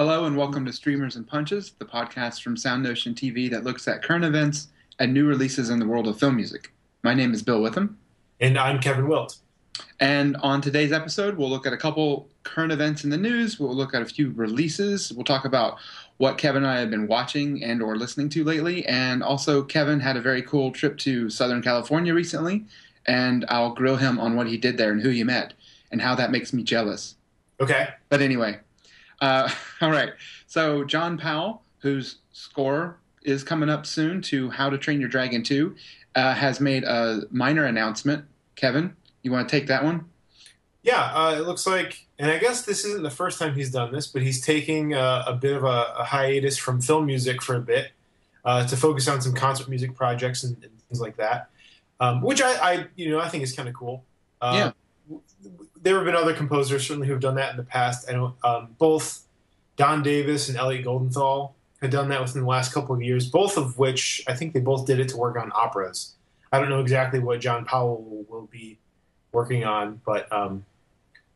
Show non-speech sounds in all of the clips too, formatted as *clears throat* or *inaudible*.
Hello and welcome to Streamers and Punches, the podcast from Sound Notion TV that looks at current events and new releases in the world of film music. My name is Bill Withem. And I'm Kevin Wilt. And on today's episode, we'll look at a couple current events in the news. We'll look at a few releases. We'll talk about what Kevin and I have been watching and or listening to lately. And also, Kevin had a very cool trip to Southern California recently, and I'll grill him on what he did there and who he met and how that makes me jealous. Okay. But anyway, uh, *laughs* all right. So John Powell, whose score is coming up soon to How to Train Your Dragon 2, uh, has made a minor announcement. Kevin, you want to take that one? Yeah, uh, it looks like, and I guess this isn't the first time he's done this, but he's taking uh, a bit of a, a, hiatus from film music for a bit uh, to focus on some concert music projects and, and things like that, um, which I, I, you know, I think is kind of cool. yeah. There have been other composers certainly who have done that in the past. I know um, both Don Davis and Elliot Goldenthal had done that within the last couple of years, both of which I think they both did it to work on operas. I don't know exactly what John Powell will, be working on, but um,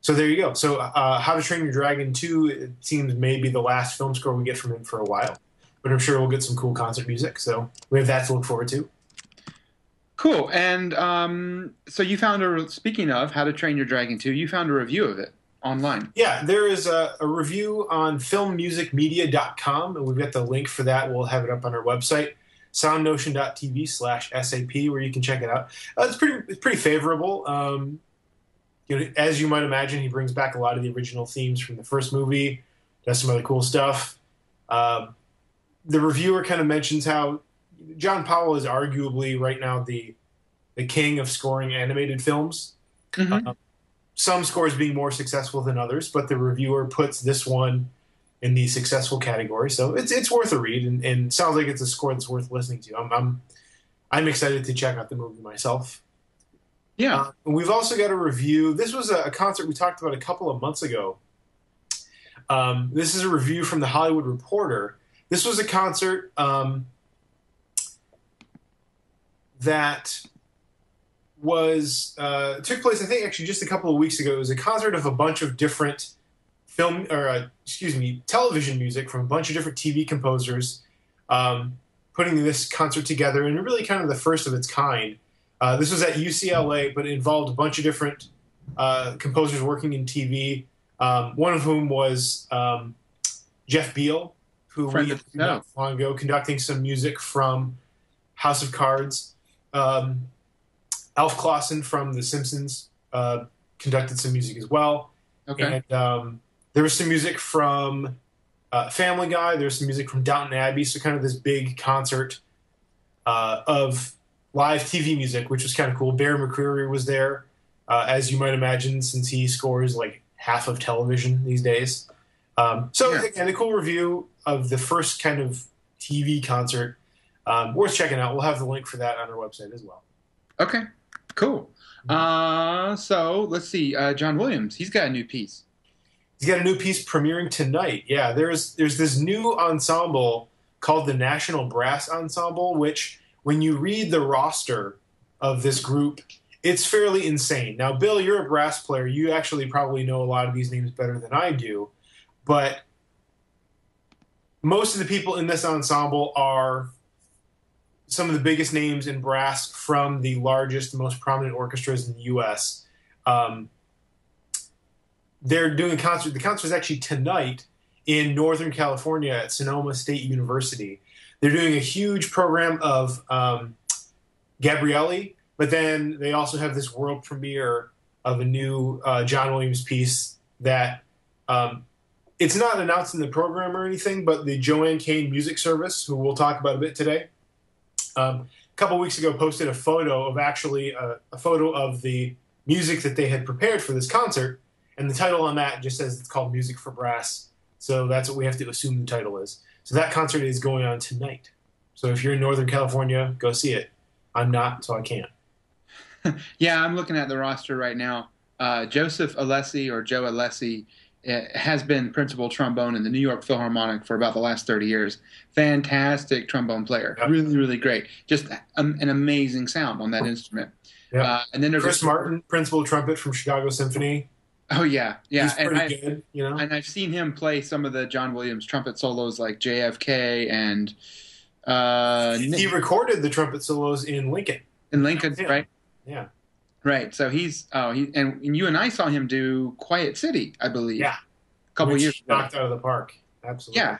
so there you go. So, uh, How to Train Your Dragon 2, it seems maybe the last film score we get from him for a while. But I'm sure we'll get some cool concert music. So, we have that to look forward to. Cool. And um, so, you found a, speaking of How to Train Your Dragon 2, you found a review of it online. Yeah, there is a, a review on filmmusicmedia.com, and we've got the link for that. We'll have it up on our website soundnotion.tv slash sap where you can check it out uh, it's pretty it's pretty favorable um, you know, as you might imagine, he brings back a lot of the original themes from the first movie, does some other cool stuff. Uh, the reviewer kind of mentions how John Powell is arguably right now the the king of scoring animated films. Mm-hmm. Uh, some scores being more successful than others, but the reviewer puts this one in the successful category, so it's it's worth a read, and, and sounds like it's a score that's worth listening to. I'm, I'm I'm excited to check out the movie myself. Yeah. Uh, we've also got a review. This was a, a, concert we talked about a couple of months ago. Um, this is a review from the Hollywood Reporter. This was a concert um, that was uh, took place, I think, actually just a couple of weeks ago. It was a concert of a bunch of different film, or uh, excuse me, television music from a bunch of different TV composers, um, putting this concert together, and really kind of the first of its kind. Uh, this was at UCLA, but it involved a bunch of different uh, composers working in TV. Um, one of whom was um, Jeff Beal, who Friend we met long ago, conducting some music from House of Cards. Um, Alf Clausen from The Simpsons uh, conducted some music as well. Okay. And um, there was some music from uh, Family Guy. There was some music from Downton Abbey. So kind of this big concert uh, of live TV music, which was kind of cool. Bear McCreary was there, uh, as you might imagine, since he scores like half of television these days. Um, so, yeah. and a cool review of the first kind of TV concert. Um, worth checking out. We'll have the link for that on our website as well. Okay, cool. Uh, so let's see. Uh, John Williams, he's got a new piece. He's got a new piece premiering tonight. Yeah, there's there's this new ensemble called the National Brass Ensemble, which when you read the roster of this group, it's fairly insane. Now, Bill, you're a brass player. You actually probably know a lot of these names better than I do, but most of the people in this ensemble are some of the biggest names in brass from the largest, most prominent orchestras in the U.S. Um, they're doing a concert. The concert is actually tonight in Northern California at Sonoma State University. They're doing a huge program of um, Gabrieli, but then they also have this world premiere of a new uh, John Williams piece that um, it's not announced in the program or anything, but the JoAnn Kane Music Service, who we'll talk about a bit today, um, a couple weeks ago posted a photo of actually a, uh, a photo of the music that they had prepared for this concert, and the title on that just says it's called Music for Brass. So that's what we have to assume the title is. So that concert is going on tonight. So if you're in Northern California, go see it. I'm not, so I can't. *laughs* yeah, I'm looking at the roster right now. Uh, Joseph Alessi or Joe Alessi has been principal trombone in the New York Philharmonic for about the last 30 years. Fantastic trombone player, yep. really, really great. Just um, an amazing sound on that instrument. Yep. Uh, and then there's Chris Martin, principal trumpet from Chicago Symphony. Oh yeah, yeah, He's and pretty I, good, you know. and I've seen him play some of the John Williams trumpet solos like JFK and uh, he recorded the trumpet solos in Lincoln. in Lincoln, Yeah. right? Yeah. Right. So he's oh he and, and you and I saw him do Quiet City, I believe. Yeah. a couple which years ago. knocked out of the park. Absolutely. Yeah,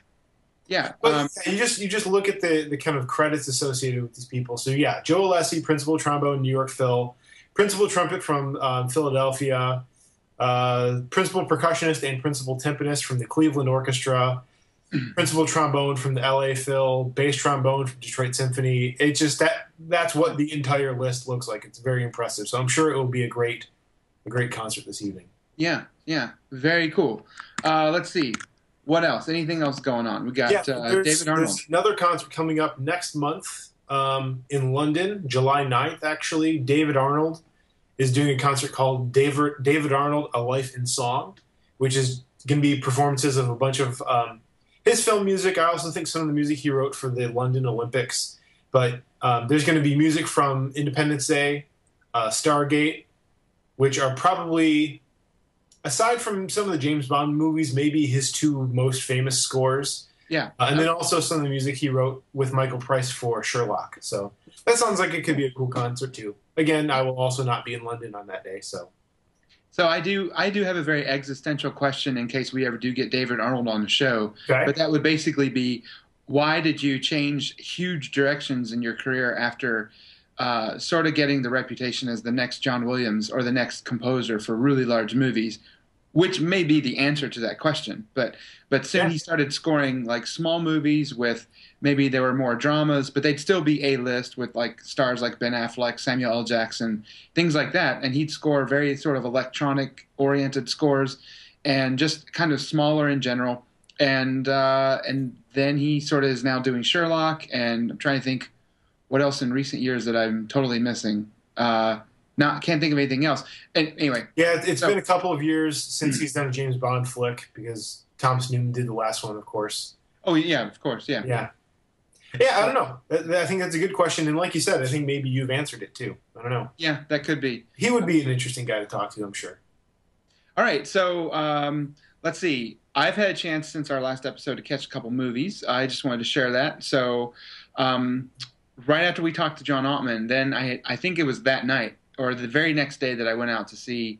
yeah. But Um, you just you just look at the the kind of credits associated with these people. So yeah, Joe Alessi, principal trombone, in New York Phil, principal trumpet from um, Philadelphia, uh, principal percussionist and principal timpanist from the Cleveland Orchestra, principal trombone from the L.A. Phil, bass trombone from Detroit Symphony. It just that that's what the entire list looks like. It's very impressive. So I'm sure it will be a great a great concert this evening. yeah, yeah. Very cool. Uh, let's see. What else? Anything else going on? We got yeah, uh, David Arnold. there's another concert coming up next month um, in London, July 9th, actually. David Arnold is doing a concert called David, David Arnold, A Life in Song, which is going to be performances of a bunch of um, his film music. I also think some of the music he wrote for the London Olympics. But um, there's going to be music from Independence Day, uh, Stargate, which are probably aside from some of the James Bond movies, maybe his two most famous scores. Yeah. Uh, and then also some of the music he wrote with Michael Price for Sherlock. So that sounds like it could be a cool concert too. Again, I will also not be in London on that day. So So I do I do have a very existential question in case we ever do get David Arnold on the show. okay. But that would basically be why did you change huge directions in your career after uh, sort of getting the reputation as the next John Williams or the next composer for really large movies, which may be the answer to that question. But but soon Yeah. he started scoring like small movies with maybe there were more dramas, but they'd still be a list with like stars like Ben Affleck, Samuel L. Jackson, things like that, and he'd score very sort of electronic oriented scores and just kind of smaller in general and uh, and then he sort of is now doing Sherlock, and I'm trying to think what else in recent years that I'm totally missing. Uh, not can't think of anything else. And anyway, yeah, it- it's So- been a couple of years since he's done a James Bond flick because Thomas Newman did the last one, of course. oh yeah, of course, yeah, Yeah. Yeah, I don't know. I- I think that's a good question, and like you said, I think maybe you've answered it too. I don't know. yeah, that could be. He would be an interesting guy to talk to, I'm sure. All right, so um, let's see. I've had a chance since our last episode to catch a couple movies. I just wanted to share that. So, um, right after we talked to John Ottman, then I I think it was that night or the very next day that I went out to see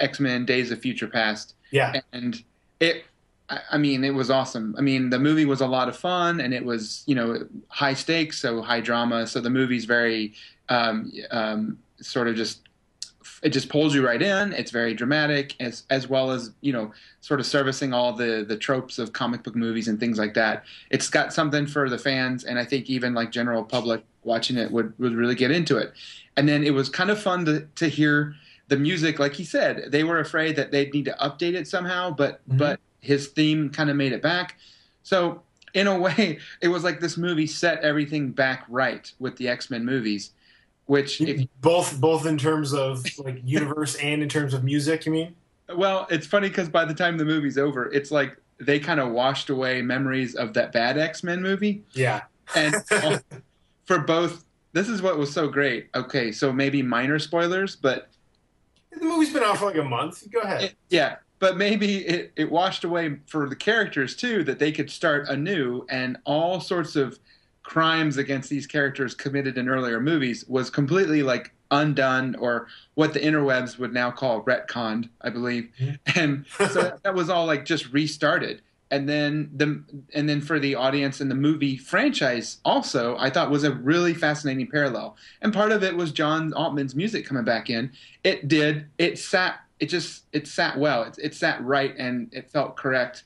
X Men: Days of Future Past. Yeah, and it I mean, it was awesome. I mean, the movie was a lot of fun, and it was you know high stakes, so high drama. So the movie's very um, um, sort of just it just pulls you right in. It's very dramatic, as as well as you know sort of servicing all the the tropes of comic book movies and things like that. It's got something for the fans, and I think even like general public watching it would would really get into it. And then it was kind of fun to to hear the music, like he said, they were afraid that they'd need to update it somehow, but Mhm. but his theme kind of made it back. So in a *laughs* way, it was like this movie set everything back right with the X Men movies, which if both both in terms of like universe and in terms of music. You mean? well, it's funny because by the time the movie's over, it's like they kind of washed away memories of that bad X Men movie, Yeah. and *laughs* for both. This is what was so great. Okay, so maybe minor spoilers, but The movie's been out for like a month. Go ahead. it, yeah, but maybe it, it washed away for the characters too that they could start anew and all sorts of crimes against these characters committed in earlier movies was completely like undone or what the interwebs would now call retconned, I believe. Mhm. And so that was all like just restarted. And then the and then for the audience and the movie franchise also, I thought was a really fascinating parallel. And part of it was John Ottman's music coming back in. It did. It sat. It just. It sat well. It, it sat right, and it felt correct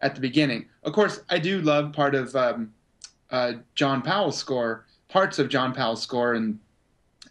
at the beginning. Of course, I do love part of um, uh, John Powell's score, parts of John Powell's score, and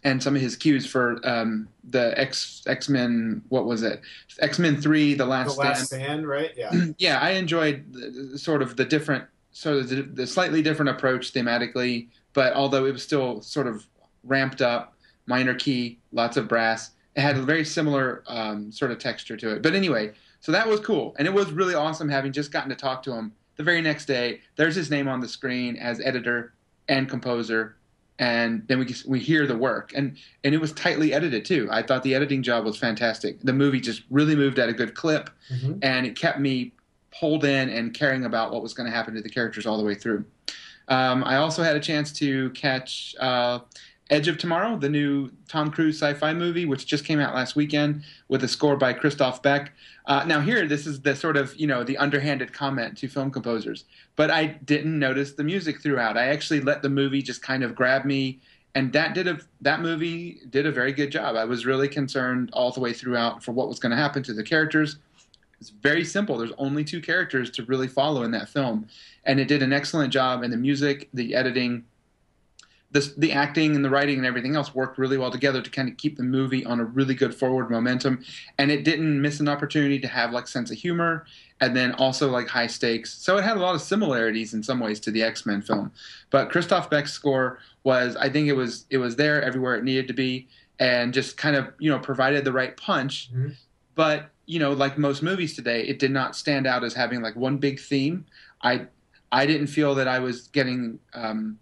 and some of his cues for um, the X X Men. What was it? X Men Three: The Last the Stand last stand, right? Yeah. *clears throat* yeah, I enjoyed the, sort of the different, sort of the, the slightly different approach thematically, but although it was still sort of ramped up, minor key, lots of brass, it had a very similar um, sort of texture to it. But anyway, so that was cool, and it was really awesome having just gotten to talk to him the very next day. There's his name on the screen as editor and composer, and then we we hear the work, and and it was tightly edited too. I thought the editing job was fantastic. The movie just really moved at a good clip, mm-hmm. and it kept me pulled in and caring about what was going to happen to the characters all the way through. Um, I also had a chance to catch uh, Edge of Tomorrow, the new Tom Cruise sci-fi movie, which just came out last weekend with a score by Christophe Beck. Uh, now here, this is the sort of you know the underhanded comment to film composers, but I didn't notice the music throughout. I actually let the movie just kind of grab me, and that did a that movie did a very good job. I was really concerned all the way throughout for what was going to happen to the characters. It's very simple. There's only two characters to really follow in that film, and it did an excellent job. And the music, the editing, the, the acting and the writing and everything else worked really well together to kind of keep the movie on a really good forward momentum. And it didn't miss an opportunity to have like sense of humor and then also like high stakes. So it had a lot of similarities in some ways to the x-men film. But christophe beck's score was i think it was it was there everywhere it needed to be and just kind of you know provided the right punch. Mm-hmm. but you know like most movies today it did not stand out as having like one big theme. I i didn't feel that i was getting um,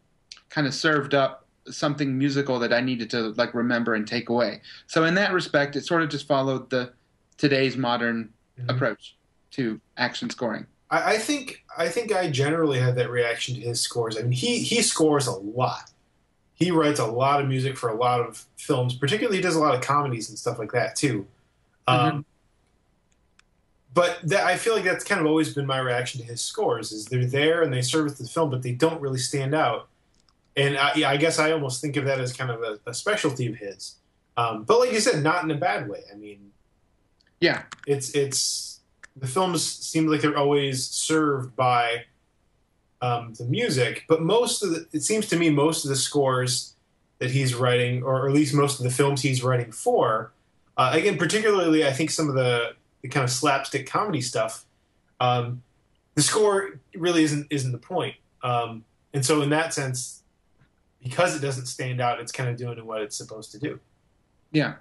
kind of served up something musical that I needed to like remember and take away. So in that respect, it sort of just followed the today's modern mm-hmm. approach to action scoring. I, I, think I think I generally have that reaction to his scores. I mean, he he scores a lot. He writes a lot of music for a lot of films. Particularly, he does a lot of comedies and stuff like that too. Mm-hmm. Um, but that, I feel like that's kind of always been my reaction to his scores. Is they're there and they serve the film, but they don't really stand out and I, yeah, I guess I almost think of that as kind of a, a specialty of his. Um, but like you said, not in a bad way. I mean, yeah, it's it's the films seem like they're always served by um, the music, but most of the it seems to me most of the scores that he's writing, or at least most of the films he's writing for, uh, again, particularly I think some of the, the kind of slapstick comedy stuff, um, the score really isn't isn't the point. Um, and so in that sense, because it doesn't stand out, it's kind of doing what it's supposed to do. Yeah,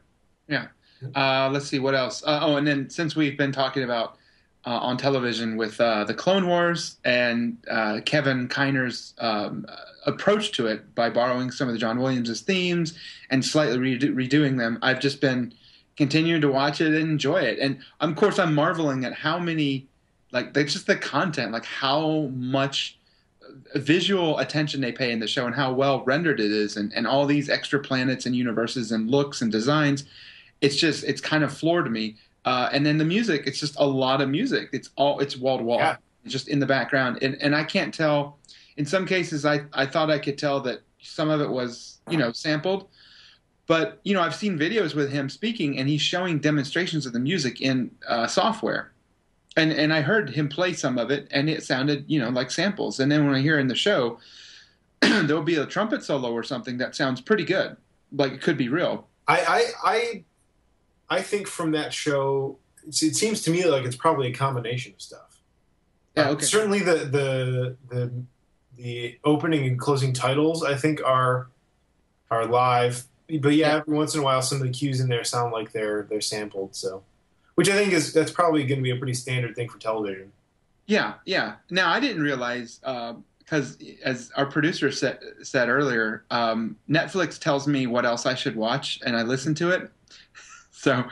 yeah. Uh, let's see what else. Uh, oh, and then since we've been talking about uh, on television with uh, the Clone Wars and uh, Kevin Kiner's um, approach to it by borrowing some of the John Williams' themes and slightly redo- redoing them, I've just been continuing to watch it and enjoy it. And of course, I'm marveling at how many, like, that's just the content, like how much visual attention they pay in the show and how well rendered it is and, and all these extra planets and universes and looks and designs it's just it's kind of floored me. Uh, and then the music it's just a lot of music. It's all it's wall to wall just in the background. And, and i can't tell in some cases I, I thought i could tell that some of it was you know sampled. But you know i've seen videos with him speaking and he's showing demonstrations of the music in uh, software and and I heard him play some of it, and it sounded you know like samples. And then when I hear in the show, *clears throat* there'll be a trumpet solo or something that sounds pretty good, like it could be real. I I I, I think from that show, it seems to me like it's probably a combination of stuff. Yeah, uh, okay. Uh, certainly the the the the opening and closing titles I think are are live, but yeah, yeah. every once in a while some of the cues in there sound like they're they're sampled. So which I think is that's probably going to be a pretty standard thing for television. Yeah, yeah. Now I didn't realize because uh, as our producer said, said earlier, um, Netflix tells me what else I should watch, and I listen to it. *laughs* so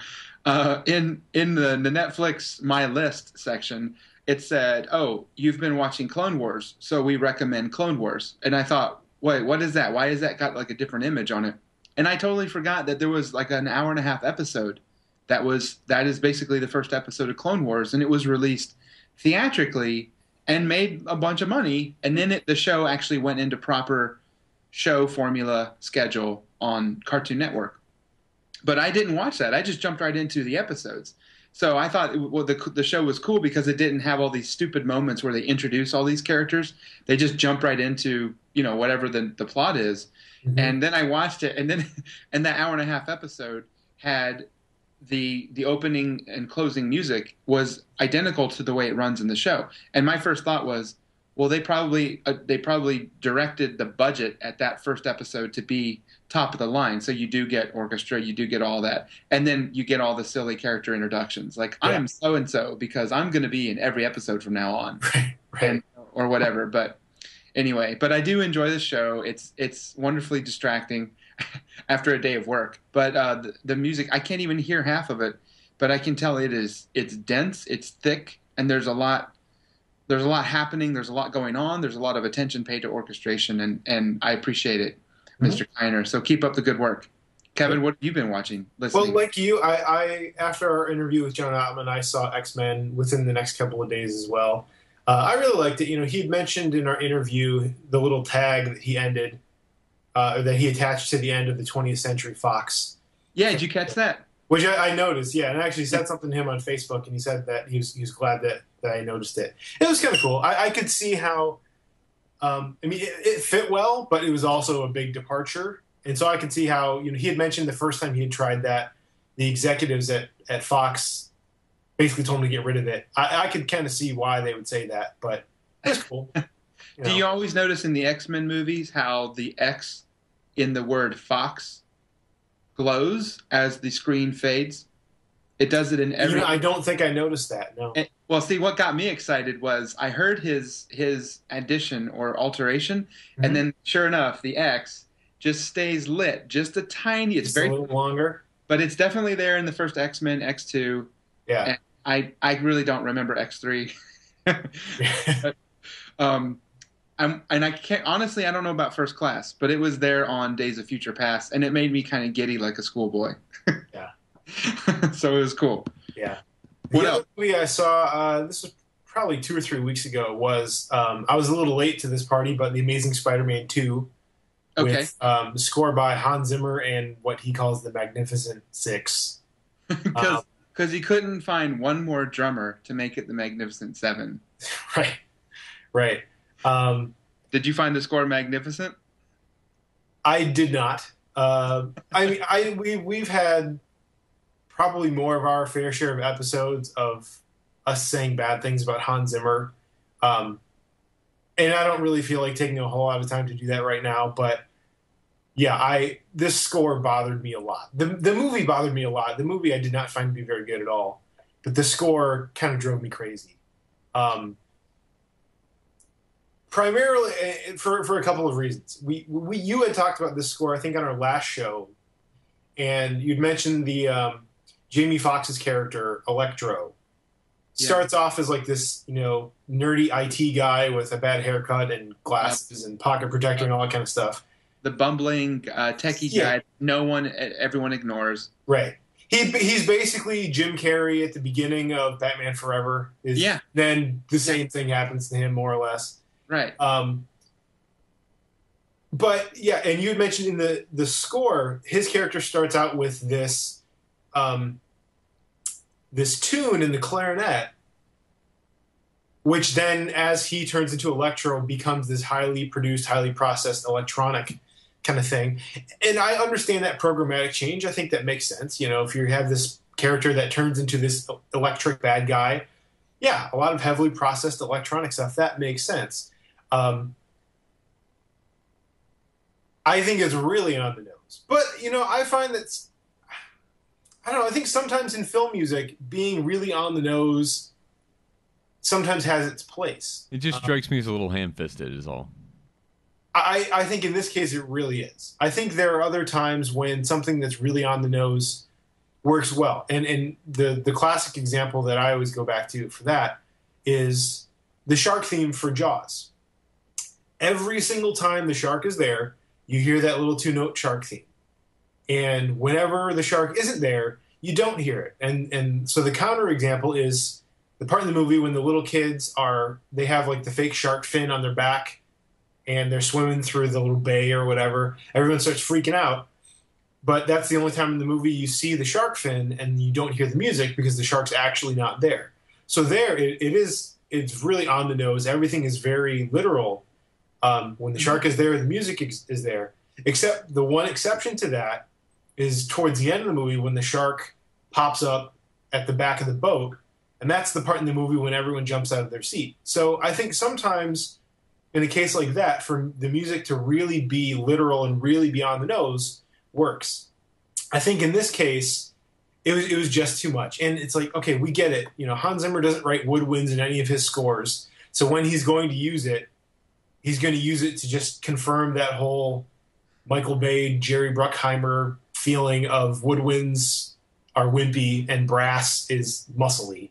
uh, in in the, the Netflix My List section, it said, "Oh, you've been watching Clone Wars, so we recommend Clone Wars." And I thought, "Wait, what is that? Why is that got like a different image on it?" And I totally forgot that there was like an hour and a half episode that was that is basically the first episode of Clone Wars, and it was released theatrically and made a bunch of money. And then it, the show actually went into proper show formula schedule on Cartoon Network. But I didn't watch that. I just jumped right into the episodes. So I thought well the the show was cool because it didn't have all these stupid moments where they introduce all these characters. They just jump right into you know whatever the the plot is. Mm-hmm. And then I watched it, and then *laughs* and that hour and a half episode had the the opening and closing music was identical to the way it runs in the show. And my first thought was, well, they probably uh, they probably directed the budget at that first episode to be top of the line. So you do get orchestra, you do get all that, and then you get all the silly character introductions, like yeah. I am so and so because I'm going to be in every episode from now on, *laughs* right, right. And, or whatever. But anyway, but I do enjoy the show. It's it's wonderfully distracting *laughs* after a day of work. But uh, the, the music, I can't even hear half of it, but I can tell it is it's dense, it's thick, and there's a lot there's a lot happening. There's a lot going on. There's a lot of attention paid to orchestration, and and I appreciate it, mm-hmm. Mr. Kiner. So keep up the good work. Kevin, what have you been watching? Listening? Well, like you, I, I after our interview with John Ottman, I saw X Men within the next couple of days as well. Uh, I really liked it. You know, he'd mentioned in our interview the little tag that he ended, uh, that he attached to the end of the 20th Century Fox. Yeah, did you catch that? Which I, I noticed. Yeah, and I actually said something to him on Facebook, and he said that he was he was glad that that I noticed it. It was kind of cool. I, I could see how. Um, I mean, it, it fit well, but it was also a big departure and so I could see how you know he had mentioned the first time he had tried that, the executives at at Fox basically told him to get rid of it. I, I could kind of see why they would say that, but it's cool. *laughs* You know. Do you always notice in the X Men movies how the X in the word Fox glows as the screen fades? It does it in every. You know, I don't think I noticed that. No. And, well, see, what got me excited was I heard his his addition or alteration, mm-hmm. and then sure enough, the X just stays lit just a tiny. It's just very a little longer, but it's definitely there in the first X Men, X two. Yeah, I I really don't remember X three. *laughs* *laughs* um, I'm and I can't honestly I don't know about First Class, but it was there on Days of Future Past, and it made me kind of giddy like a schoolboy. *laughs* yeah. so it was cool. Yeah. The what else? movie I saw uh, this was probably two or three weeks ago was um, I was a little late to this party, but The Amazing Spider-Man two Okay. With, um, score by Hans Zimmer and what he calls the Magnificent Six. *laughs* Because um, he couldn't find one more drummer to make it the Magnificent Seven. *laughs* Right. Right. Um, did you find the score magnificent? I did not. Uh, I mean, I we we've had probably more of our fair share of episodes of us saying bad things about Hans Zimmer. Um, and I don't really feel like taking a whole lot of time to do that right now. But yeah, I this score bothered me a lot. the The movie bothered me a lot. The movie I did not find to be very good at all, but the score kind of drove me crazy. Um, primarily eh, for for a couple of reasons. We we you had talked about this score I think on our last show, and you'd mentioned the um, Jamie Foxx's character Electro yeah. starts off as like this, you know, nerdy IT guy with a bad haircut and glasses and pocket protector and all that kind of stuff. The bumbling uh, techie guy, no one, everyone ignores. Right. He, he's basically Jim Carrey at the beginning of Batman Forever. Is, yeah. Then the same thing happens to him, more or less. Right. Um, but yeah, and you had mentioned in the the score, his character starts out with this um, this tune in the clarinet, which then, as he turns into Electro, becomes this highly produced, highly processed electronic kind of thing. And I understand that programmatic change. I think that makes sense. You know, if you have this character that turns into this electric bad guy, yeah, a lot of heavily processed electronic stuff, that makes sense. Um, I think it's really on the nose. But, you know, I find that I don't know. I think sometimes in film music, being really on the nose sometimes has its place. It just strikes um, me as a little ham-fisted, is all. I, I think in this case it really is. I think there are other times when something that's really on the nose works well. And and the the classic example that I always go back to for that is the shark theme for Jaws. Every single time the shark is there, you hear that little two note shark theme. And whenever the shark isn't there, you don't hear it. And and so the counter example is the part in the movie when the little kids are they have like the fake shark fin on their back and they're swimming through the little bay or whatever. Everyone starts freaking out. But that's the only time in the movie you see the shark fin and you don't hear the music because the shark's actually not there. So there it, it is it's really on the nose. Everything is very literal. Um, when the shark is there, the music is, is there. Except the one exception to that is towards the end of the movie when the shark pops up at the back of the boat, and that's the part in the movie when everyone jumps out of their seat. So I think sometimes in a case like that, for the music to really be literal and really be on the nose works. I think in this case, it was it was just too much. And it's like, okay, we get it. You know, Hans Zimmer doesn't write woodwinds in any of his scores. So when he's going to use it, he's going to use it to just confirm that whole Michael Bay, Jerry Bruckheimer feeling of woodwinds are wimpy and brass is muscly,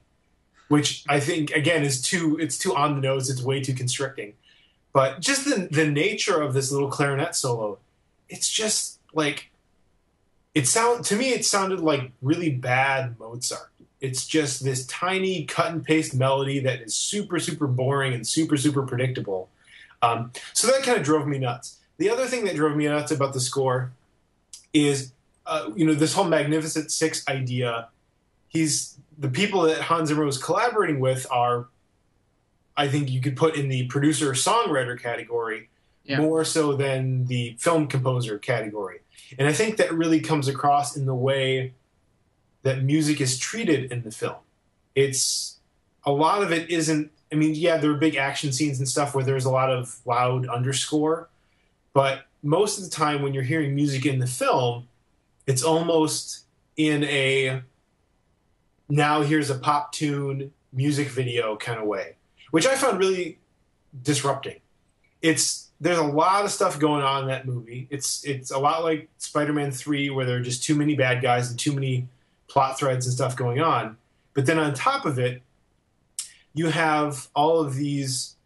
which I think again is too it's too on the nose. It's way too constricting. But just the the nature of this little clarinet solo, it's just like it sound to me it sounded like really bad Mozart. It's just this tiny cut and paste melody that is super super boring and super super predictable. Um, so that kind of drove me nuts. The other thing that drove me nuts about the score is, uh, you know, this whole Magnificent Six idea. He's the people that Hans Zimmer was collaborating with are, I think you could put in the producer songwriter category Yeah. more so than the film composer category. And I think that really comes across in the way that music is treated in the film. It's a lot of it isn't. I mean, yeah, there are big action scenes and stuff where there's a lot of loud underscore, but most of the time when you're hearing music in the film, it's almost in a now here's a pop tune music video kind of way, which I found really disrupting. It's there's a lot of stuff going on in that movie. It's it's a lot like Spider-Man 3 where there are just too many bad guys and too many plot threads and stuff going on. But then on top of it, you have all of these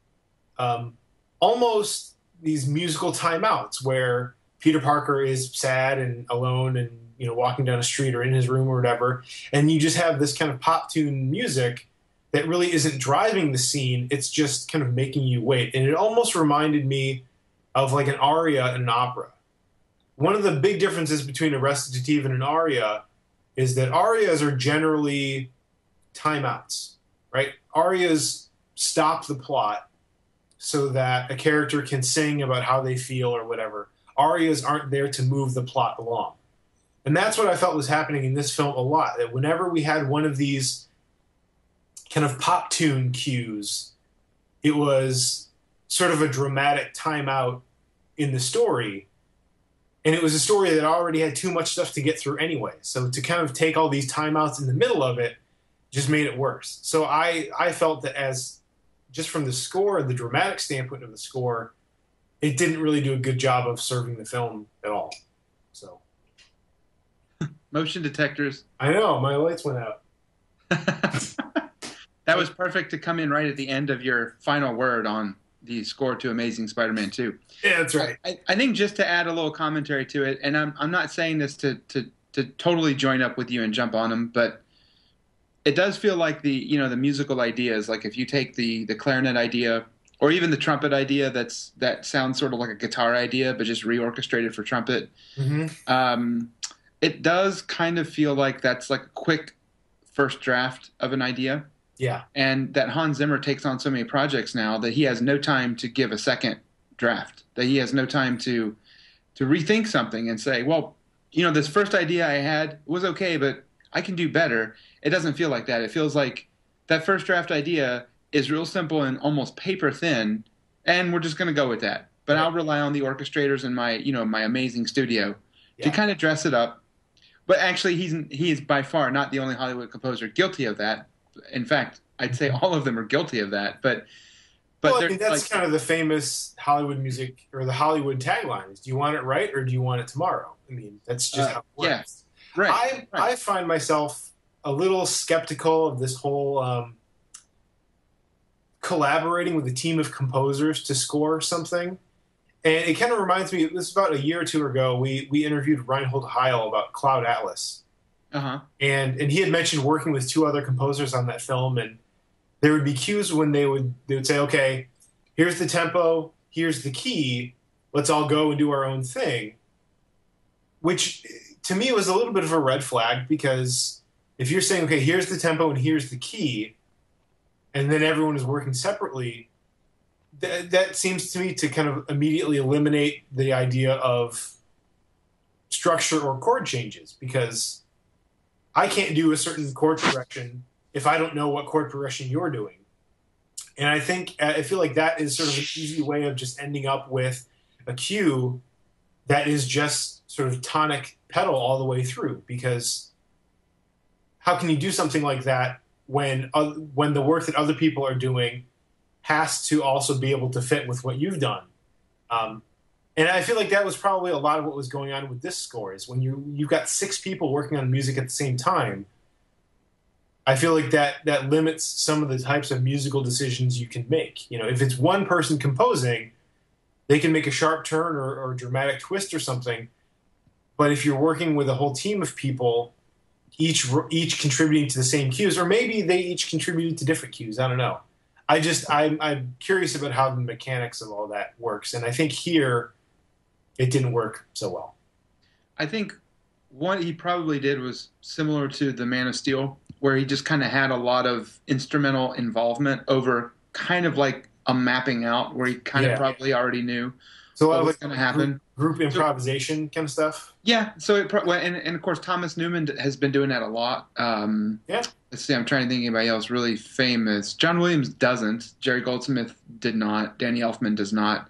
um, almost these musical timeouts where Peter Parker is sad and alone and you know walking down a street or in his room or whatever, and you just have this kind of pop tune music that really isn't driving the scene. It's just kind of making you wait, and it almost reminded me of like an aria in an opera. One of the big differences between a recitative and an aria is that arias are generally timeouts, right? Arias stop the plot so that a character can sing about how they feel or whatever. Arias aren't there to move the plot along. And that's what I felt was happening in this film a lot. That whenever we had one of these kind of pop tune cues, it was sort of a dramatic timeout in the story. And it was a story that already had too much stuff to get through anyway. So to kind of take all these timeouts in the middle of it just made it worse. So I, I felt that as just from the score, the dramatic standpoint of the score, it didn't really do a good job of serving the film at all. So *laughs* Motion detectors. I know my lights went out. *laughs* that was perfect to come in right at the end of your final word on the score to Amazing Spider-Man 2. Yeah, that's right. I, I think just to add a little commentary to it, and I'm I'm not saying this to to to totally join up with you and jump on them, but it does feel like the you know the musical ideas, like if you take the the clarinet idea or even the trumpet idea, that's that sounds sort of like a guitar idea, but just reorchestrated for trumpet. Mm-hmm. Um, it does kind of feel like that's like a quick first draft of an idea Yeah, and that Hans Zimmer takes on so many projects now that he has no time to give a second draft. That he has no time to to rethink something and say, well, you know, this first idea I had was okay, but I can do better. It doesn't feel like that. It feels like that first draft idea is real simple and almost paper thin, and we're just going to go with that. But Right. I'll rely on the orchestrators in my, you know, my amazing studio Yeah. to kind of dress it up. But actually, he's he is by far not the only Hollywood composer guilty of that. In fact, I'd say all of them are guilty of that. But but well, I mean, that's like, kind of the famous Hollywood music or the Hollywood tagline is do you want it right or do you want it tomorrow? I mean, that's just Uh, how it works. yeah, right. I, right. I find myself a little skeptical of this whole um, collaborating with a team of composers to score something. And it kind of reminds me, this was about a year or two ago, we, we interviewed Reinhold Heil about Cloud Atlas. uh huh. and and he had mentioned working with two other composers on that film and there would be cues when they would they would say okay here's the tempo here's the key let's all go and do our own thing which to me it was a little bit of a red flag because if you're saying okay here's the tempo and here's the key and then everyone is working separately that, that seems to me to kind of immediately eliminate the idea of structure or chord changes because I can't do a certain chord progression if I don't know what chord progression you're doing. And I think uh, I feel like that is sort of an easy way of just ending up with a cue that is just sort of tonic pedal all the way through because how can you do something like that when uh, when the work that other people are doing has to also be able to fit with what you've done. Um, and I feel like that was probably a lot of what was going on with this score is when you you've got six people working on music at the same time. I feel like that that limits some of the types of musical decisions you can make. You know, if it's one person composing, they can make a sharp turn or, or a dramatic twist or something. But if you're working with a whole team of people, each each contributing to the same cues, or maybe they each contributed to different cues. I don't know. I just I'm I'm curious about how the mechanics of all that works, and I think here it didn't work so well. I think what he probably did was similar to the Man of Steel, where he just kind of had a lot of instrumental involvement over kind of like a mapping out, where he kind Yeah. of probably already knew So what was like going to happen. group, group improvisation kind of stuff. Yeah, so it pro- and, and of course Thomas Newman has been doing that a lot. Um, Yeah. Let's see, I'm trying to think of anybody else really famous. John Williams doesn't. Jerry Goldsmith did not. Danny Elfman does not.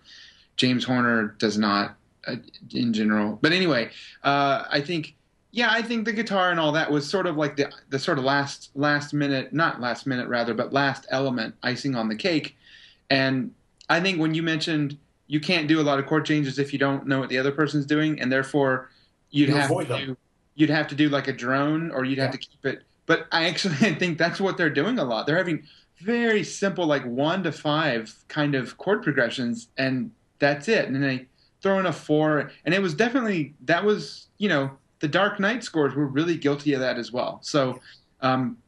James Horner does not. Uh, in general, but anyway, uh, I think yeah, I think the guitar and all that was sort of like the the sort of last last minute, not last minute rather, but last element, icing on the cake. And I think when you mentioned you can't do a lot of chord changes if you don't know what the other person's doing, and therefore you'd You have avoid to them. do, you'd have to do like a drone, or you'd have to keep it. But I actually *laughs* think that's what they're doing a lot. They're having very simple, like one to five kind of chord progressions, and that's it. And then they throw in a four, and it was definitely that was you know the Dark Knight scores were really guilty of that as well. So. Um,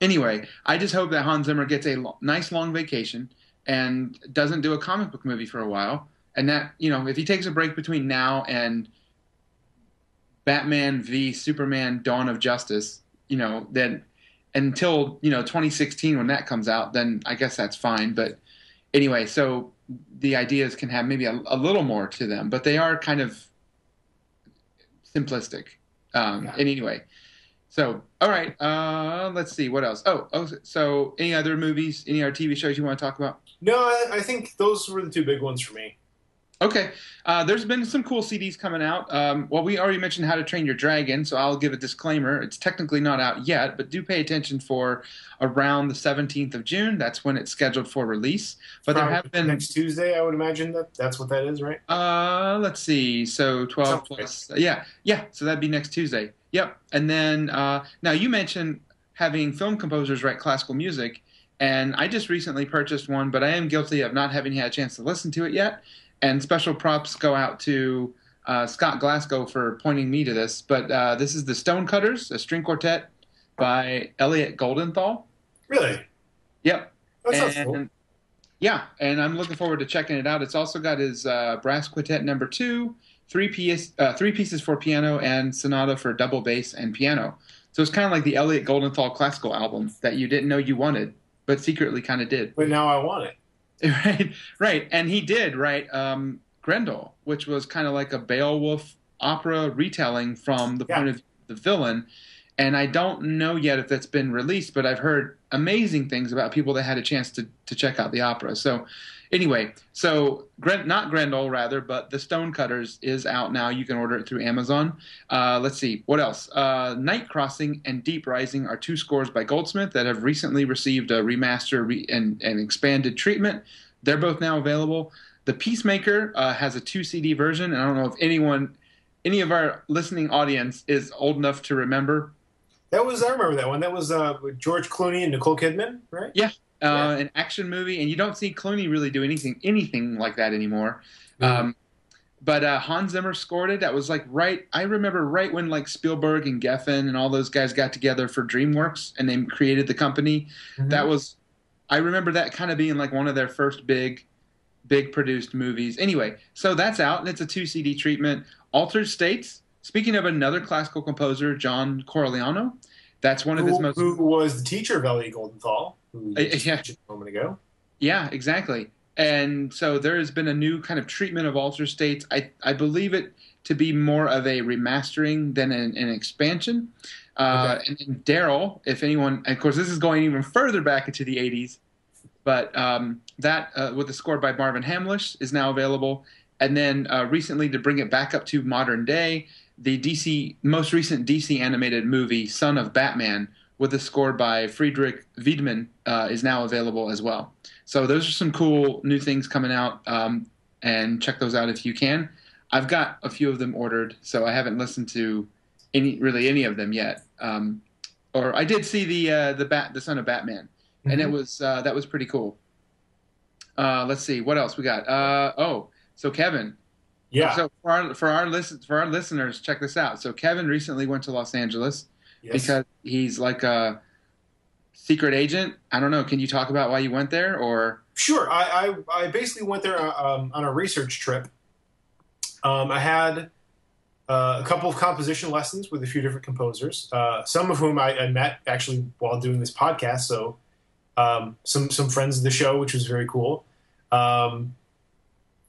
Anyway, I just hope that Hans Zimmer gets a lo- nice long vacation and doesn't do a comic book movie for a while. And that, you know, if he takes a break between now and Batman v Superman Dawn of Justice, you know, then until, you know, 2016 when that comes out, then I guess that's fine. But anyway, so the ideas can have maybe a, a little more to them, but they are kind of simplistic. Um, Yeah. And anyway, so all right, uh, let's see what else. Oh, oh, so any other movies, any other TV shows you want to talk about? No, I, I think those were the two big ones for me. Okay, uh, there's been some cool CDs coming out. Um, well, we already mentioned How to Train Your Dragon, so I'll give a disclaimer. It's technically not out yet, but do pay attention for around the 17th of June. That's when it's scheduled for release. But there have been next Tuesday. I would imagine that that's what that is, right? Uh, let's see. So 12 Sounds plus. Yeah, yeah. So that'd be next Tuesday. Yep. And then uh, now you mentioned having film composers write classical music, and I just recently purchased one, but I am guilty of not having had a chance to listen to it yet. And special props go out to uh, Scott Glasgow for pointing me to this. But uh, this is the Stonecutters, a string quartet by Elliot Goldenthal. Really? Yep. That sounds and, cool. Yeah, and I'm looking forward to checking it out. It's also got his uh, brass quartet number two, three piece, uh, three pieces for piano, and sonata for double bass and piano. So it's kind of like the Elliot Goldenthal classical album that you didn't know you wanted, but secretly kind of did. But now I want it. *laughs* right, right. And he did write um, Grendel, which was kind of like a Beowulf opera retelling from the Yeah. point of of the villain. And I don't know yet if that's been released, but I've heard amazing things about people that had a chance to, to check out the opera. So, anyway, so not Grendel, rather, but The Stonecutters is out now. You can order it through Amazon. Uh, let's see, what else? Uh, Night Crossing and Deep Rising are two scores by Goldsmith that have recently received a remaster re- and, and expanded treatment. They're both now available. The Peacemaker uh, has a two CD version, and I don't know if anyone, any of our listening audience is old enough to remember That was I remember that one. That was uh, George Clooney and Nicole Kidman, right? Yeah. Yeah. uh, an action movie, and you don't see Clooney really do anything anything like that anymore. Mhm. Um, but uh, Hans Zimmer scored it. That was like right. I remember right when like Spielberg and Geffen and all those guys got together for DreamWorks and they created the company. Mhm. That was. I remember that kind of being like one of their first big, big produced movies. Anyway, so that's out and it's a two CD treatment. Altered States. Speaking of another classical composer, John Corigliano, that's one of his most who was the teacher of Elliot Goldenthal, who Uh, just yeah. a moment ago. Yeah, exactly. And so there has been a new kind of treatment of Altered States. I, I believe it to be more of a remastering than an, an expansion. Uh, And then Daryl, if anyone, and of course, this is going even further back into the 80s, but um, that uh, with the score by Marvin Hamlisch is now available. And then uh, recently, to bring it back up to modern day, the DC most recent DC animated movie, Son of Batman, with a score by Frederik Wiedmann uh, is now available as well. So those are some cool new things coming out, um, and check those out if you can. I've got a few of them ordered, so I haven't listened to any really any of them yet. Um, or I did see the uh, the bat the son of Batman, mm-hmm. and it mm-hmm. was uh, that was pretty cool. Uh, let's see what else we got. Uh, oh, so Kevin. Yeah. So for our for our listen for our listeners, check this out. So Kevin recently went to Los Angeles yes. because he's like a secret agent. I don't know. Can you talk about why you went there, or? Sure. I I, I basically went there uh, um, on a research trip. Um, I had uh, a couple of composition lessons with a few different composers, uh, some of whom I, I, met actually while doing this podcast. So um, some some friends of the show, which was very cool. Um,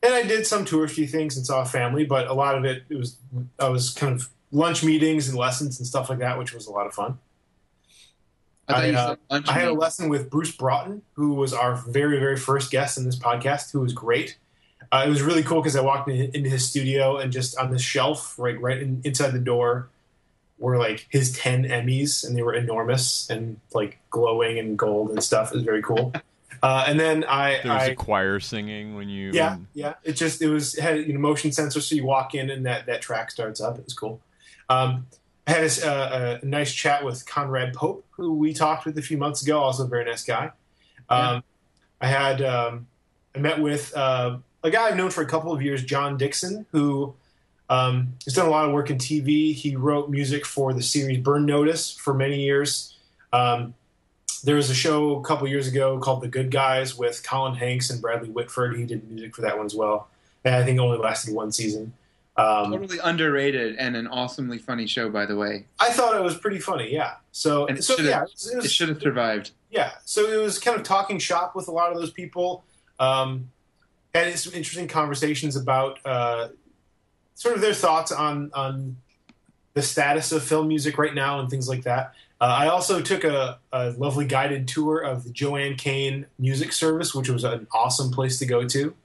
and I did some touristy things and saw family, but a lot of it, it was I was kind of lunch meetings and lessons and stuff like that, which was a lot of fun. I, uh, I had a lesson with Bruce Broughton, who was our very very first guest in this podcast, who was great. Uh, it was really cool because I walked in, into his studio and just on the shelf, right, right in, inside the door, were like his ten Emmys, and they were enormous and like glowing and gold and stuff. It was very cool. Uh, and then I there was I, a choir singing when you yeah yeah it just it was it had you know motion sensor so you walk in and that that track starts up. It was cool. Um, I had a, a, a, nice chat with Conrad Pope, who we talked with a few months ago. Also a very nice guy. Um, yeah. I had um, I met with uh, a guy I've known for a couple of years, John Dickson, who um, has done a lot of work in TV. He wrote music for the series Burn Notice for many years. Um, there was a show a couple years ago called The Good Guys with Colin Hanks and Bradley Whitford. He did music for that one as well. And I think it only lasted one season. Um, totally underrated and an awesomely funny show, by the way. I thought it was pretty funny, yeah. So, and it so yeah, it, it should have survived. Yeah, so it was kind of talking shop with a lot of those people. Um, had some interesting conversations about uh, sort of their thoughts on on the status of film music right now and things like that. Uh, I also took a, a, lovely guided tour of the JoAnn Kane Music Service, which was an awesome place to go to.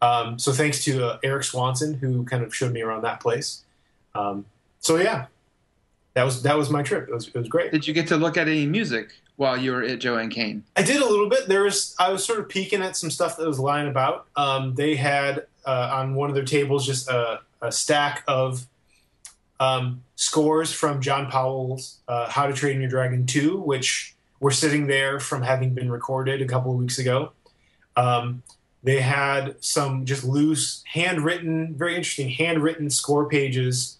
Um, so thanks to uh, Eric Swanson who kind of showed me around that place. Um, so yeah, that was that was my trip. It was it was great. Did you get to look at any music while you were at JoAnn Kane? I did a little bit. There was I was sort of peeking at some stuff that was lying about. Um, they had uh, on one of their tables just a, a stack of um, scores from John Powell's uh, How to Train Your Dragon 2, which were sitting there from having been recorded a couple of weeks ago. Um, they had some just loose, handwritten, very interesting handwritten score pages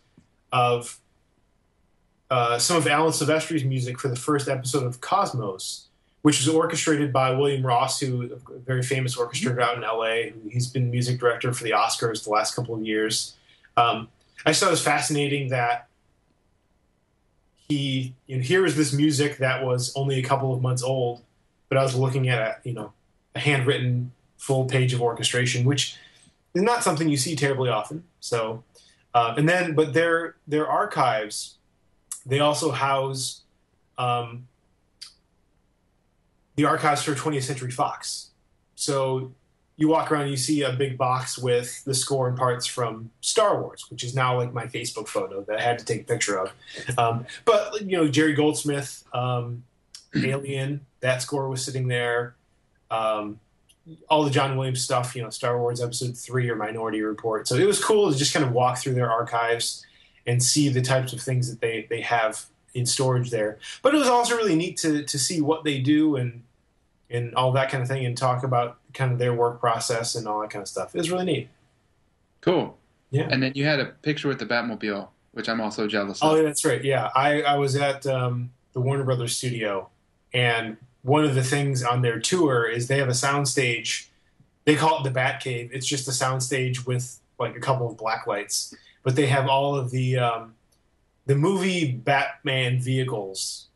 of uh, some of Alan Silvestri's music for the first episode of Cosmos, which was orchestrated by William Ross, who a very famous orchestrator out in LA. He's been music director for the Oscars the last couple of years. Um, I thought it was fascinating that he, you know, here is this music that was only a couple of months old, but I was looking at a, you know, a handwritten full page of orchestration, which is not something you see terribly often. So, uh, and then, but their their archives they also house um, the archives for 20th Century Fox. So you walk around and you see a big box with the score and parts from Star Wars, which is now like my Facebook photo that I had to take a picture of. Um, but you know, Jerry Goldsmith, um, *clears throat* Alien, that score was sitting there. Um, all the John Williams stuff, you know, Star Wars Episode Three or Minority Report. So it was cool to just kind of walk through their archives and see the types of things that they, they have in storage there. But it was also really neat to, to see what they do and and all that kind of thing and talk about kind of their work process and all that kind of stuff. It was really neat. Cool. Yeah. And then you had a picture with the Batmobile, which I'm also jealous of. Oh, that's right. Yeah. I, I was at um, the Warner Brothers studio, and one of the things on their tour is they have a soundstage. They call it the Bat Cave. It's just a soundstage with like a couple of black lights but they have all of the um, the movie Batman vehicles.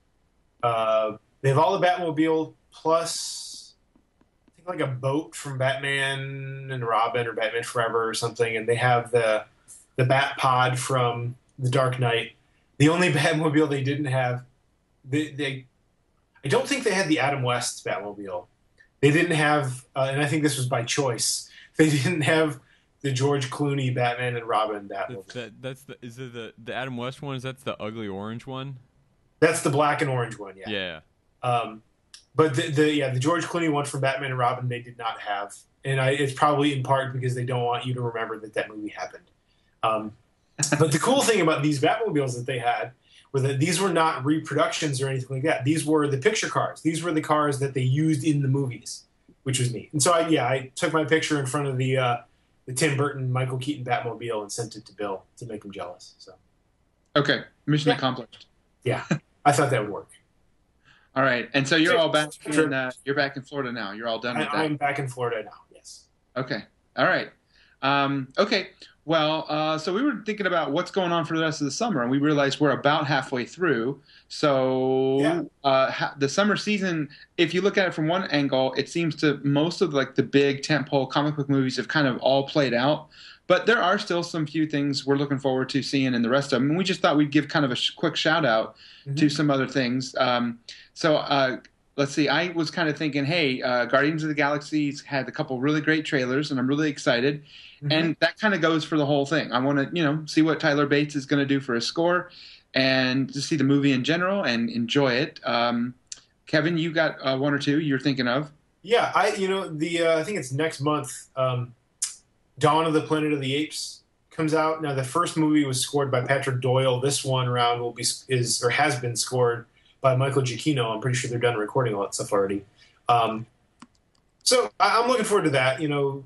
Uh, they have all the Batmobile plus like a boat from Batman and Robin or Batman Forever or something, and they have the the Bat Pod from The Dark Knight. The only *laughs* Batmobile they didn't have, they, they I don't think they had the Adam West Batmobile. They didn't have, uh, and I think this was by choice. *laughs* They didn't have the George Clooney Batman and Robin Batman. That, that's the is it the the Adam West one? Is that the ugly orange one? That's the black and orange one. Yeah. Yeah. Um, but the, the yeah the George Clooney one from Batman and Robin they did not have, and I, it's probably in part because they don't want you to remember that that movie happened. Um, but the cool thing about these Batmobiles that they had were that these were not reproductions or anything like that. These were the picture cars. These were the cars that they used in the movies, which was neat. And so I yeah I took my picture in front of the uh, the Tim Burton Michael Keaton Batmobile and sent it to Bill to make him jealous. So Okay, mission Yeah. accomplished. yeah, I thought that would work. All right, and so you're all back in uh, you're back in Florida now. You're all done with that. I'm back in Florida now. Yes. Okay. All right. Um, okay. Well, uh, so we were thinking about what's going on for the rest of the summer, and we realized we're about halfway through. So Yeah. uh, ha- the summer season, if you look at it from one angle, it seems to most of like the big tentpole comic book movies have kind of all played out. But there are still some few things we're looking forward to seeing in the rest of them. And we just thought we'd give kind of a sh- quick shout out to some other things. Um, so uh, let's see. I was kind of thinking, hey, uh, Guardians of the Galaxy's had a couple really great trailers, and I'm really excited. Mhm. And that kind of goes for the whole thing. I want to, you know, see what Tyler Bates is going to do for a score, and just see the movie in general and enjoy it. Um, Kevin, you got uh, one or two you're thinking of. Yeah, I you know the uh, I think it's next month. Um, Dawn of the Planet of the Apes comes out. Now the first movie was scored by Patrick Doyle. This one round will be is or has been scored by Michael Giacchino. I'm pretty sure they're done recording all that stuff already. Um, so I, I'm looking forward to that. You know,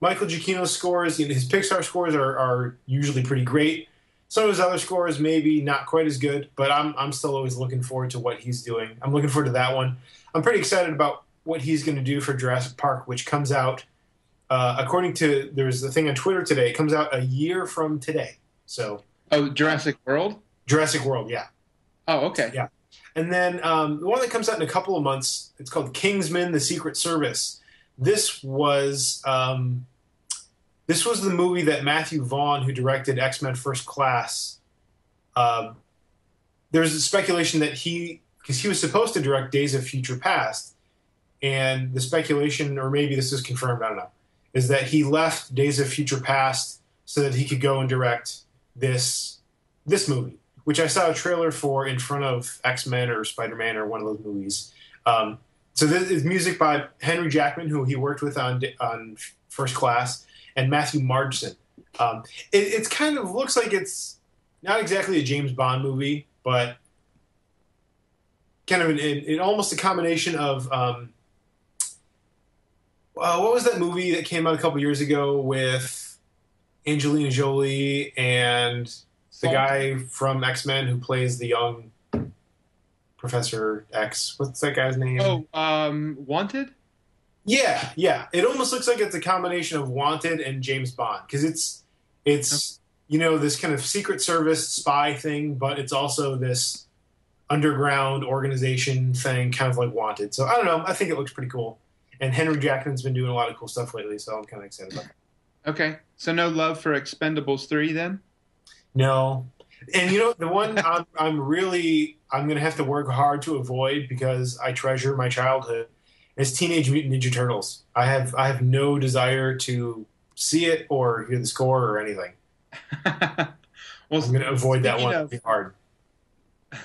Michael Giacchino's scores, you know, his Pixar scores are, are usually pretty great. Some of his other scores maybe not quite as good, but I'm I'm still always looking forward to what he's doing. I'm looking forward to that one. I'm pretty excited about what he's going to do for Jurassic Park, which comes out uh, according to there was a thing on Twitter today. It comes out a year from today. So Oh, Jurassic World. Jurassic World, yeah. Oh, okay. Yeah. And then um, the one that comes out in a couple of months, it's called Kingsman: The Secret Service. This was um, this was the movie that Matthew Vaughn, who directed X Men First Class, um, there's a speculation that he because he was supposed to direct Days of Future Past, and the speculation, or maybe this is confirmed, I don't know, is that he left Days of Future Past so that he could go and direct this this movie which I saw a trailer for in front of X Men or Spider Man or one of those movies. Um, so this is music by Henry Jackman, who he worked with on on First Class, and Matthew Margeson. Um, it it's kind of looks like it's not exactly a James Bond movie, but kind of an, it, it almost a combination of um, uh, what was that movie that came out a couple years ago with Angelina Jolie and the guy from X Men who plays the young Professor X. What's that guy's name? Oh, um, Wanted. yeah, yeah. It almost looks like it's a combination of Wanted and James Bond because it's it's you know this kind of Secret Service spy thing, but it's also this underground organization thing, kind of like Wanted. So I don't know. I think it looks pretty cool. And Henry Jackman's been doing a lot of cool stuff lately, so I'm kind of excited about that. Okay, so no love for Expendables three then. No. And you know the one *laughs* I'm I'm really I'm gonna have to work hard to avoid because I treasure my childhood is Teenage Mutant Ninja Turtles. I have I have no desire to see it or hear the score or anything. *laughs* well, I'm gonna avoid that one of- hard. *laughs*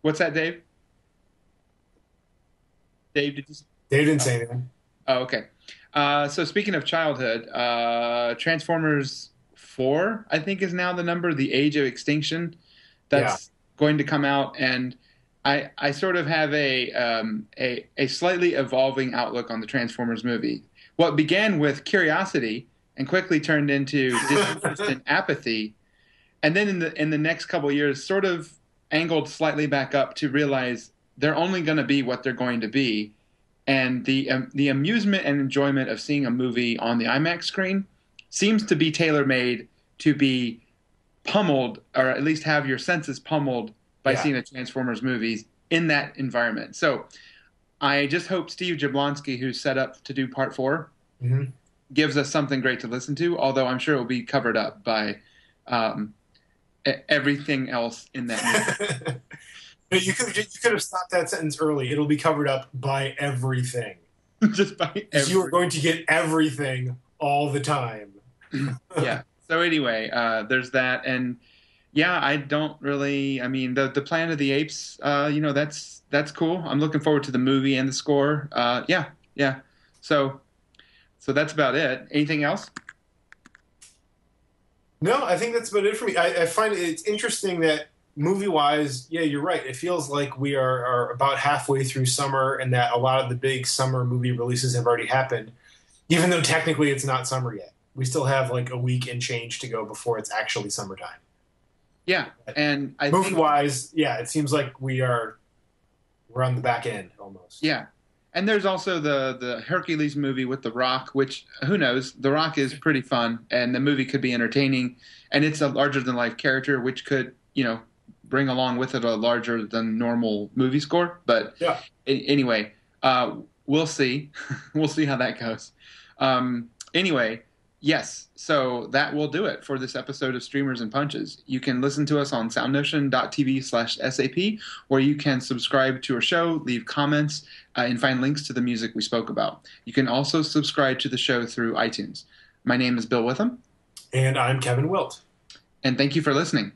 what's that, Dave? Dave, did you? Dave didn't say anything. Oh, okay. Uh, so speaking of childhood, uh, Transformers Four, I think, is now the number, the Age of Extinction, that's going to come out, and I I sort of have a um, a a slightly evolving outlook on the Transformers movie. What began with curiosity and quickly turned into *laughs* disinterest and apathy, and then in the in the next couple of years, sort of angled slightly back up to realize they're only going to be what they're going to be and the um, the amusement and enjoyment of seeing a movie on the IMAX screen seems to be tailor made to be pummeled, or at least have your senses pummeled by Yeah. seeing a Transformers movies in that environment. So, I just hope Steve Jablonsky, who's set up to do part four, hmm gives us something great to listen to. Although I'm sure it will be covered up by um, everything else in that movie. *laughs* you could you could have stopped that sentence early. It'll be covered up by everything. *laughs* just by 'Cause every- You are going to get everything all the time. *clears throat* yeah. So anyway, uh, there's that, and yeah, I don't really. I mean, the the Planet of the Apes. Uh, you know, that's that's cool. I'm looking forward to the movie and the score. Uh, yeah, yeah. So, so that's about it. Anything else? No, I think that's about it for me. I, I find it's interesting that movie wise, yeah, you're right. It feels like we are, are about halfway through summer, and that a lot of the big summer movie releases have already happened, even though technically it's not summer yet. We still have like a week and change to go before it's actually summertime. Yeah, and I movie think, wise, yeah, it seems like we are we're on the back end almost. yeah, and there's also the the Hercules movie with The Rock, which who knows? The Rock is pretty fun, and the movie could be entertaining, and it's a larger than life character, which could you know bring along with it a larger than normal movie score. But Yeah. anyway, uh, we'll see. *laughs* we'll see how that goes. Um, anyway, yes. So that will do it for this episode of Streamers and Punches. You can listen to us on soundnotion.tv slash SAP, or you can subscribe to our show, leave comments, uh, and find links to the music we spoke about. You can also subscribe to the show through iTunes. My name is Bill Withem, And I'm Kevin Wilt. and thank you for listening.